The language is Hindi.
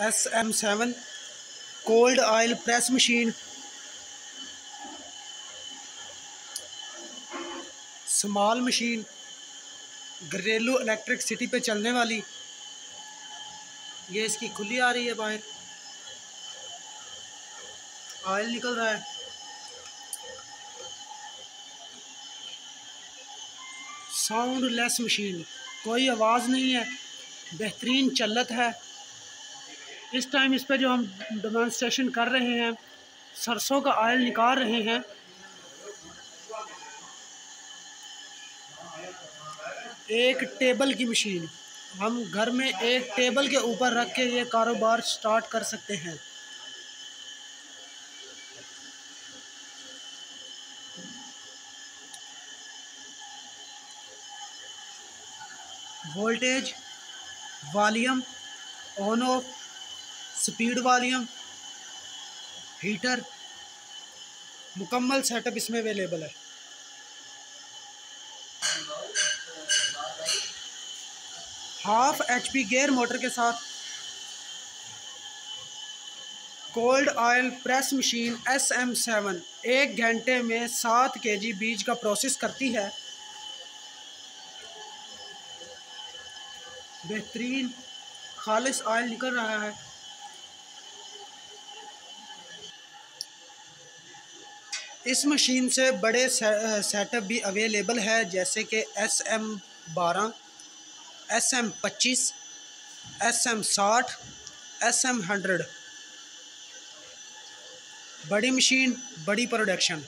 S M seven cold oil press machine small machine घरेलू इलेक्ट्रिक सिटी पे चलने वाली. ये इसकी खुली आ रही है बाहर. ऑयल निकल रहा है. साउंड लेस मशीन कोई आवाज़ नहीं है. बेहतरीन चलत है. इस टाइम इस पर जो हम डेमोन्स्ट्रेशन कर रहे हैं, सरसों का ऑयल निकाल रहे हैं। एक टेबल की मशीन हम घर में एक टेबल के ऊपर रख के ये कारोबार स्टार्ट कर सकते हैं। Voltage volume on off speed volume, heater, मुकम्मल सेटअप इसमें अवेलेबल है। Half H P gear motor के साथ, cold oil press machine S M seven, एक घंटे में सात के जी बीज का प्रोसेस करती है। बेहतरीन, खालिश ऑयल निकल रहा है। इस मशीन से बड़े सेटअप भी अवेलेबल है, जैसे कि एस एम बारह एस एम पच्चीस एस एम साठ एस एम हंड्रेड बड़ी मशीन, बड़ी प्रोडक्शन